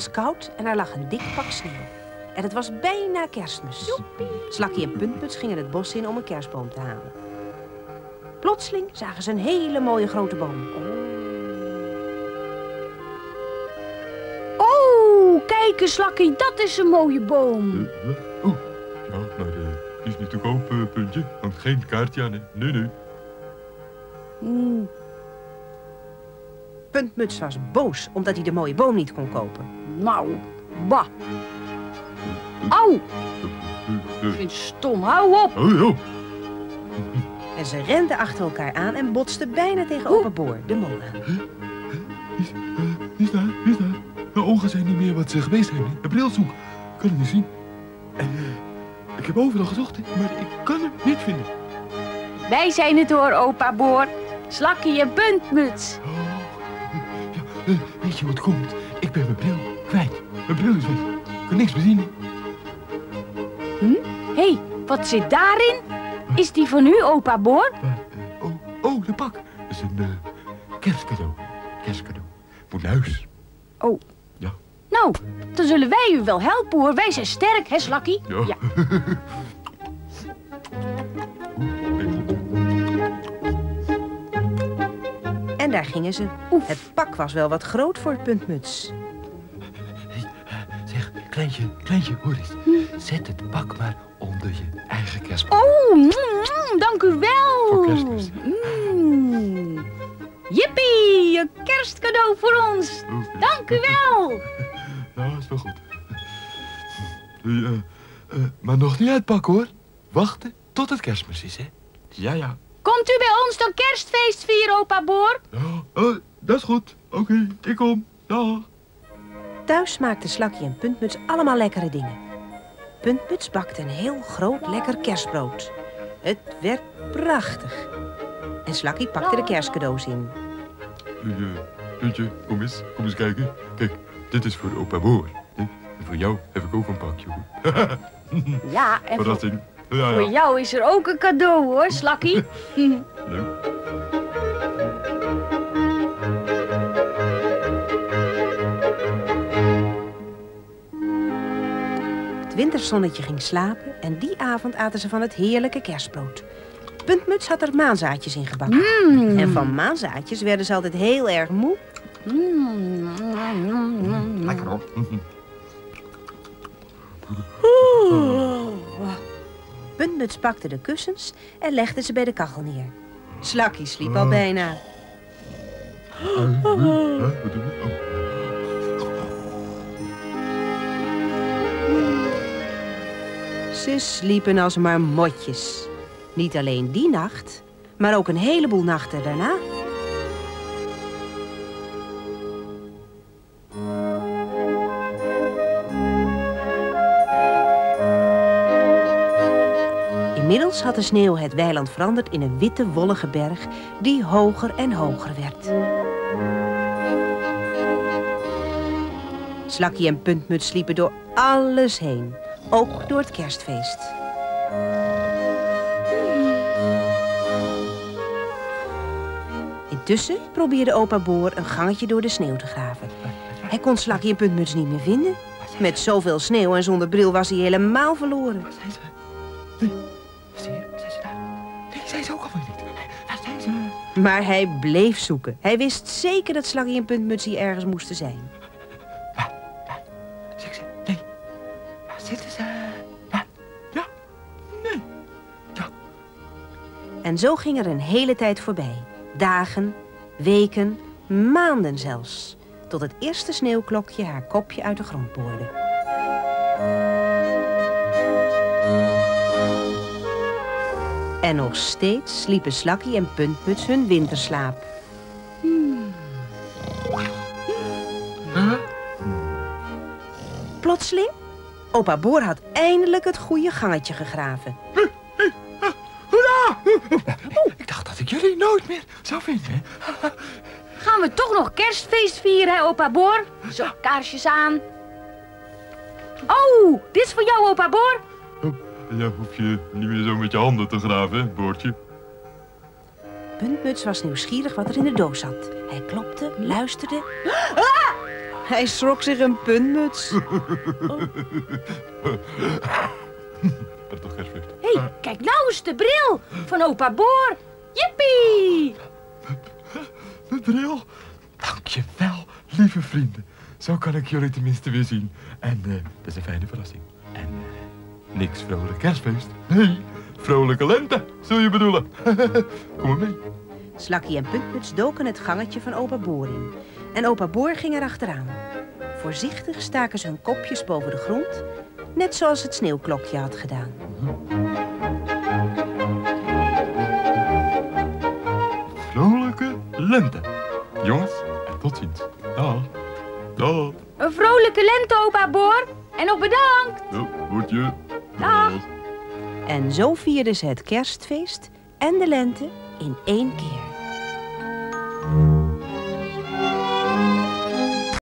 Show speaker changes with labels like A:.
A: was koud en er lag een dik pak sneeuw. En het was bijna kerstmis. Slakkie en Puntmuts gingen het bos in om een kerstboom te halen. Plotseling zagen ze een hele mooie grote boom.
B: Oh, kijk eens, Slakkie, dat is een mooie boom.
C: Eh, Oeh, ja, maar eh, die is niet te koop, eh, puntje. Want geen kaartje aan, hè. Nee, nee.
B: Hmm,
A: Puntmuts was boos omdat hij de mooie boom niet kon kopen.
B: Nou, bah. Au, ik
C: eh,
B: vind stom, hou op.
A: En ze renden achter elkaar aan en botsten bijna tegen opa Boor, de molen.
C: Is, eh, is daar, is daar. Mijn ogen zijn niet meer wat ze geweest zijn. De bril zoek. Ik kan het niet zien. En eh, ik heb overal gezocht, maar ik kan hem niet vinden.
B: Wij zijn het hoor, opa Boor. Slakkie en puntmuts.
C: Oh, ja, eh, weet je het komt? Ik ben mijn bril. Mijn bril is weg. Ik kan niks meer zien.
B: Hé, hey, wat zit daarin? Is die van u, opa Boor?
C: Maar, eh, oh, oh, de pak. Dat is een eh, kerstcadeau. Kerstcadeau. Moet naar huis.
B: Oh.
C: Ja.
B: Nou, dan zullen wij u wel helpen hoor. Wij zijn sterk, hè, Slakkie?
C: Ja.
B: Ja.
A: En daar gingen ze.
B: Oef.
A: Het pak was wel wat groot voor Puntmuts.
C: Kleintje, kleintje, hoor eens. Zet het pak maar onder je eigen kerstboom.
B: Oh, mm, mm, dank u wel.
C: Voor kerstmis.
B: Mm. Jippie, een kerstcadeau voor ons. Dank u wel.
C: Ja, is wel goed. Eh, eh, maar nog niet uitpakken, hoor. Wachten tot het kerstmis is, hè. Ja, ja.
B: Komt u bij ons dan kerstfeest vieren, opa Boor?
C: Ja, eh, dat is goed. Oké, ik kom. Dag.
A: Thuis maakten Slakkie en Puntmuts allemaal lekkere dingen. Puntmuts bakte een heel groot lekker kerstbrood. Het werd prachtig. En Slakkie pakte de kerstcadeaus in.
C: Uh, Puntje, kom eens. Kom eens kijken. Kijk, dit is voor opa Boor. hè. En voor jou heb ik ook een pakje, hoor.
B: Ja, en voor,
C: Verrassing. Ja,
B: voor
C: ja.
B: jou is er ook een cadeau hoor, Slakkie.
A: Winterzonnetje ging slapen en die avond aten ze van het heerlijke kerstbrood. Puntmuts had er maanzaadjes in gebakken. En van maanzaadjes werden ze altijd heel erg moe.
C: Lekker op.
A: Puntmuts pakte de kussens en legde ze bij de kachel neer. Slakkie sliep al bijna.
C: Huh? Wat doen we? Oh.
A: Ze sliepen als marmotjes. Niet alleen die nacht, maar ook een heleboel nachten daarna. Inmiddels had de sneeuw het weiland veranderd in een witte wollige berg die hoger en hoger werd. Slakkie en Puntmuts sliepen door alles heen, ook door het kerstfeest. Intussen probeerde opa Boor een gangetje door de sneeuw te graven. Hij kon Slakkie en Puntmuts niet meer vinden. Met zoveel sneeuw en zonder bril was hij helemaal verloren.
C: Zijn ze? Nee. Zie je? Zijn ze daar? Nee, zijn ze ook alweer niet. Daar zijn ze.
A: Maar hij bleef zoeken. Hij wist zeker dat Slakkie en Puntmuts hier ergens moesten zijn.
C: Waar? Waar? Zeg ze? Nee. Zitten ze? Waar? Ja. Nee. Ja.
A: En zo ging er een hele tijd voorbij. Dagen, weken, maanden zelfs. Tot het eerste sneeuwklokje haar kopje uit de grond boorde. En nog steeds sliepen Slakkie en Puntmuts hun winterslaap.
C: Huh?
A: Plotseling, opa Boor had eindelijk het goede gangetje gegraven.
C: Hoera! Ik dacht dat ik jullie nooit meer zou vinden. hè.
B: Gaan we toch nog kerstfeest vieren, hè, opa Boor? Zo, kaarsjes aan. Oh, dit is voor jou, opa Boor.
C: Oh, Ja, hoef je niet meer zo met je handen te graven, hè, Boortje.
A: Puntmuts was nieuwsgierig wat er in de doos zat. Hij klopte, luisterde Hij schrok zich een puntmuts.
C: Dat is toch kerstfeest?
B: Hé, hey, kijk nou eens de bril van opa Boor. Jippie!
C: Mijn bril. Dankjewel, lieve vrienden. Zo kan ik jullie tenminste weer zien. En eh, dat is een fijne verrassing. En eh, niks vrolijk kerstfeest. Nee, vrolijke lente, zul je bedoelen. Kom maar mee.
A: Slakkie en Puntmuts doken het gangetje van opa Boor in. En opa Boor ging er achteraan. Voorzichtig staken ze hun kopjes boven de grond, net zoals het sneeuwklokje had gedaan.
C: Vrolijke lente. Jongens, en tot ziens. Dag. Dag.
B: Een vrolijke lente, opa Boor. En nog bedankt.
C: Oh, wordt je.
B: Dag.
A: En zo vierden ze het kerstfeest en de lente in één keer.